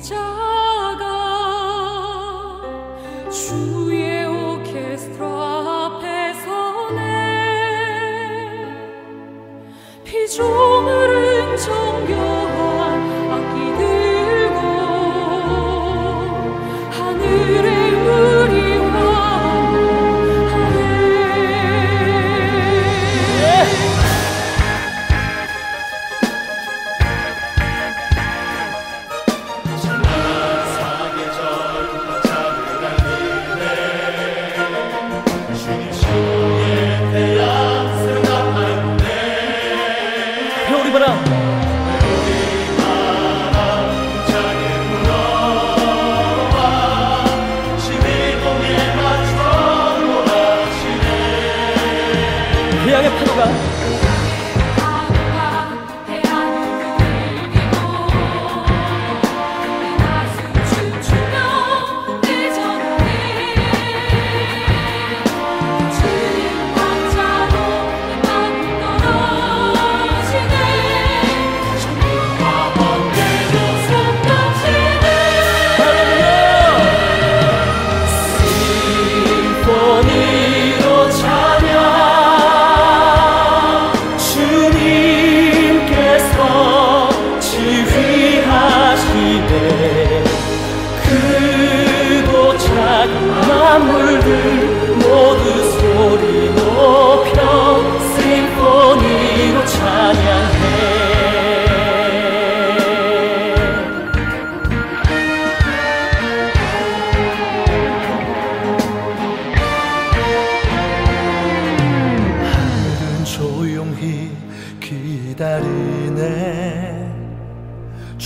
家。 그 태양의 파도가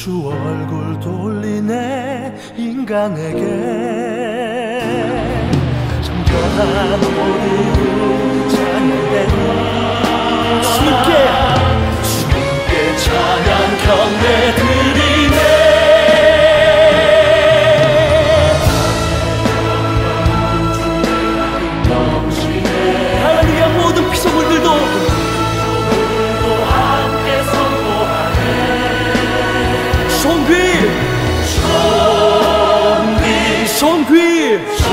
주 얼굴 돌리네 인간에게. 정결한 우리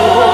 주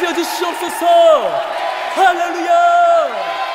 쓰여 주시옵소서. 할렐루야.